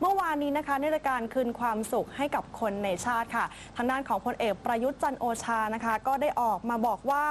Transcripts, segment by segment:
เมื่อวานนี้นะคะในรายการคืนความสุขให้กับคนในชาติค่ะ ทางด้านของพลเอกประยุทธ์จันโอชานะคะ ก็ได้ออกมาบอกว่า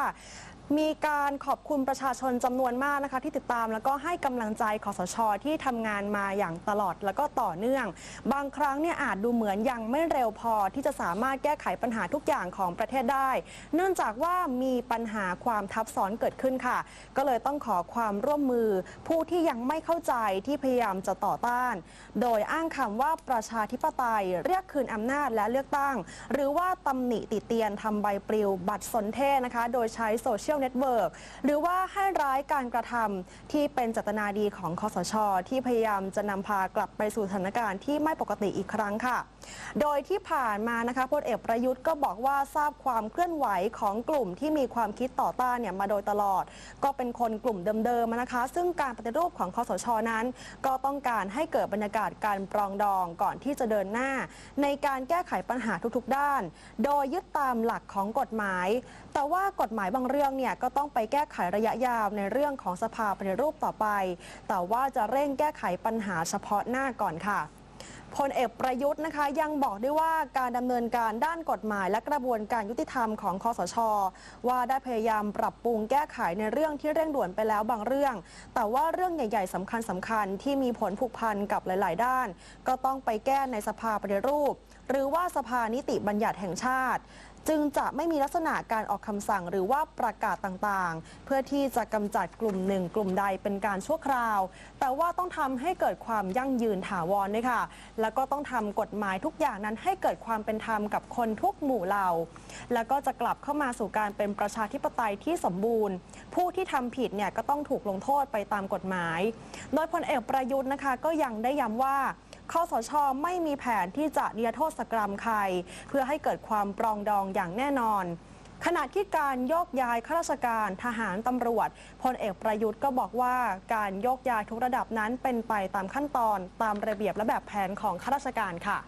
มีการขอบคุณประชาชนจำนวนมากนะคะที่ติดตามแล้วก็ให้กำลังใจคอสช ที่ทำงานมาอย่างตลอดแล้วก็ต่อเนื่อง บางครั้งเนี่ยอาจดูเหมือนยังไม่เร็วพอที่จะสามารถแก้ไขปัญหาทุกอย่างของประเทศได้ เนื่องจากว่ามีปัญหาความทับซ้อนเกิดขึ้นค่ะ ก็เลยต้องขอความร่วมมือ ผู้ที่ยังไม่เข้าใจที่พยายามจะต่อต้าน โดยอ้างคำว่าประชาธิปไตยเรียกคืนอำนาจและเลือกตั้ง หรือว่าตำหนิติเตียนทำใบปลิวบัตรสนเท่ห์นะคะ โดยใช้ social network หรือว่าให้ร้ายการกระทำที่เป็นเจตนาดีของคสช ที่พยายามจะนำพากลับไปสู่สถานการณ์ที่ไม่ปกติอีกครั้งค่ะ โดยที่ผ่านมานะคะพลเอกประยุทธ์ก็บอกว่าทราบความเคลื่อนไหวของกลุ่มที่มีความคิดต่อต้านเนี่ยมาโดยตลอด ก็เป็นคนกลุ่มเดิมๆนะคะ ซึ่งการปฏิรูปของคอสชนั้น ก็ต้องการให้เกิดบรรยากาศการปรองดองก่อนที่จะเดินหน้า ในการแก้ไขปัญหาทุกๆ ด้าน โดยยึดตามหลักของกฎหมาย แต่ว่ากฎหมายบางเรื่องเนี่ยก็ต้องไปแก้ไขระยะยาวในเรื่องของสภาปฏิรูปต่อไป แต่ว่าจะเร่งแก้ไขปัญหาเฉพาะหน้าก่อนค่ะพลเอกประยุทธ์นะคะยังบอกด้วยว่าการดำเนินการด้านกฎหมาย และกระบวนการยุติธรรมของคอสช ว่าได้พยายามปรับปรุงแก้ไขในเรื่องที่เร่งด่วนไปแล้วบางเรื่อง แต่ว่าเรื่องใหญ่ ๆสำคัญสคัญๆที่มีผลผูกพันกับหลาย ๆ ด้าน ก็ต้องไปแก้ในสภาปฏิรูป หรือว่าสภานิติบัญญัติแห่งชาติ จึงจะไม่มีลักษณะการออกคำสั่งหรือว่าประกาศต่างๆ เพื่อที่จะกำจัดกลุ่มหนึ่งกลุ่มใดเป็นการชั่วคราว แต่ว่าต้องทำให้เกิดความยั่งยืนถาวรด้วยค่ะ แล้วก็ต้องทำกฎหมายทุกอย่างนั้นให้เกิดความเป็นธรรมกับคนทุกหมู่เหล่า แล้วก็จะกลับเข้ามาสู่การเป็นประชาธิปไตยที่สมบูรณ์ ผู้ที่ทำผิดเนี่ยก็ต้องถูกลงโทษไปตามกฎหมาย โดยพลเอกประยุทธ์นะคะก็ยังได้ย้ำว่า คอสชไม่มีแผนที่จะนิรโทษกรรมใคร เพื่อให้เกิดความปรองดองอย่างแน่นอนขณะที่การโยกย้ายข้าราชการทหารตำรวจพลเอกประยุทธ์ก็บอกว่าการโยกย้ายทุกระดับนั้นเป็นไปตามขั้นตอนตามระเบียบและแบบแผนของข้าราชการค่ะ